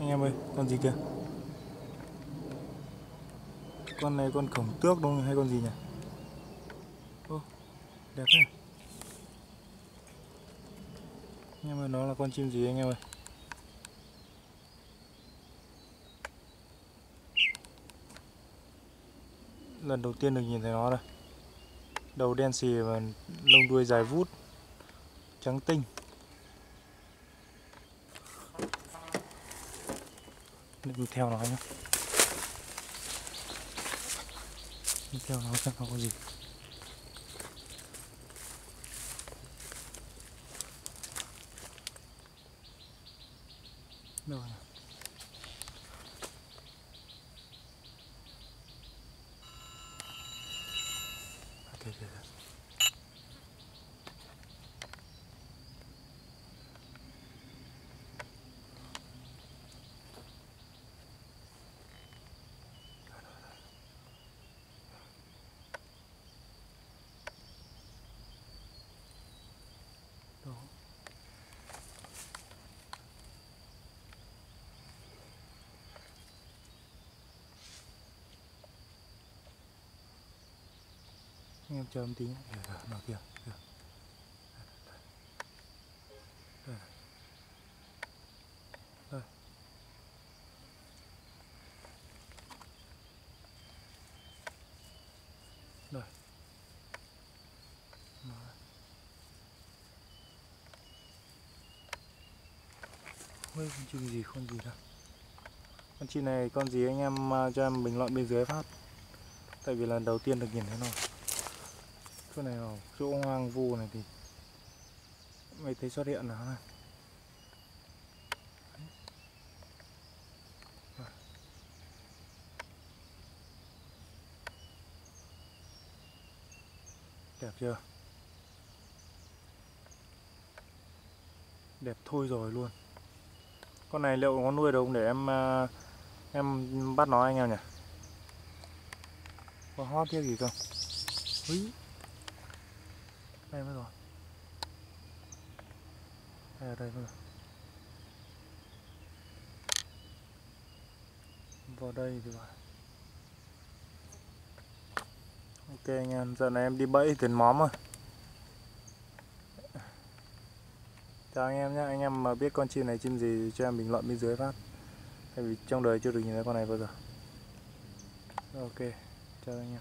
anh em ơi, con gì kìa? Con này con khổng tước đúng không? Hay con gì nhỉ? Ô, đẹp thế. Anh em ơi, nó là con chim gì anh em ơi? Lần đầu tiên được nhìn thấy nó đây. Đầu đen xì và lông đuôi dài vút, trắng tinh. Đi theo nó nhé đi theo nó xem nó có gì. Đâu rồi? Ok okay, okay. Anh em chờ em tí nhé. Kìa, nó kìa, kìa. Đây. Đây. Đây. Ôi, con chim gì con gì đâu con chim này con gì anh em à, cho em bình luận bên dưới phát tại vì lần đầu tiên được nhìn thấy nó chỗ này chỗ hoang vu này thì mày thấy xuất hiện nào này đẹp chưa? Đẹp thôi rồi luôn. Con này liệu có nuôi được không để em à, em bắt nó anh em nhỉ? Có hót thiết gì không? Úi đây mất rồi. Đây ở đây mất rồi. Vào đây thì phải ok anh em giờ này em đi bẫy tiền móm rồi. Chào anh em nhé anh em mà biết con chim này, chim gì cho em bình luận bên dưới phát. Tại vì trong đời chưa được nhìn thấy con này bao giờ. Ok, chào anh em.